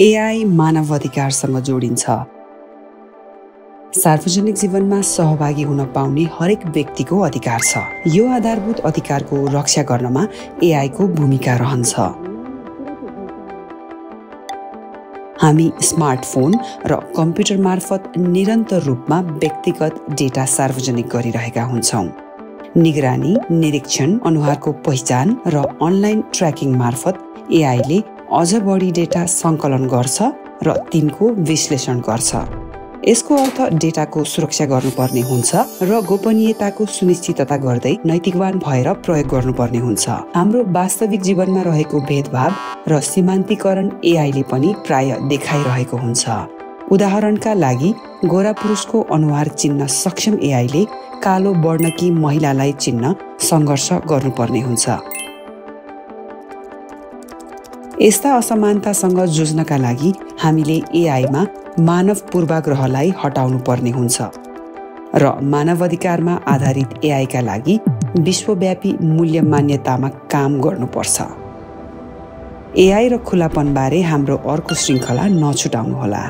AI मानव अधिकारसँग जोडिन्छ। सार्वजनिक जीवनमा सहभागी हुन पाउने हरेक व्यक्तिको अधिकार छ। यो आधारभूत अधिकारको रक्षा गर्नमा एआईको भूमिका रहन्छ। हामी स्मार्टफोन र कम्प्युटर मार्फत निरन्तर रूपमा व्यक्तिगत डेटा सार्वजनिक गरिरहेका हुन्छौँ। निगरानी निरीक्षण अनुहारको पहिचान र अनलाइन ट्र्याकिङ मार्फत एआईले अझ बढी डेटा सङ्कलन गर्छ र तिनको विश्लेषण गर्छ। यसको अर्थ डेटाको सुरक्षा गर्नुपर्ने हुन्छ र गोपनीयताको सुनिश्चितता गर्दै नैतिकवान भएर प्रयोग गर्नुपर्ने हुन्छ। हाम्रो वास्तविक जीवनमा रहेको भेदभाव र सीमान्तीकरण एआईले पनि प्राय देखाइरहेको हुन्छ। उदाहरणका लागि गोरा पुरुषको अनुहार चिन्न सक्षम एआईले कालो वर्णकी महिलालाई चिन्न सङ्घर्ष गर्नुपर्ने हुन्छ। यस्ता असमानतासँग जुझ्नका लागि हामीले एआईमा मानव पूर्वाग्रहलाई हटाउनु पर्ने हुन्छ र मानव अधिकारमा आधारित एआईका लागि विश्वव्यापी मूल्य मान्यतामा काम गर्नुपर्छ। एआई र खुलापनबारे हाम्रो अर्को श्रृङ्खला नछुटाउनुहोला।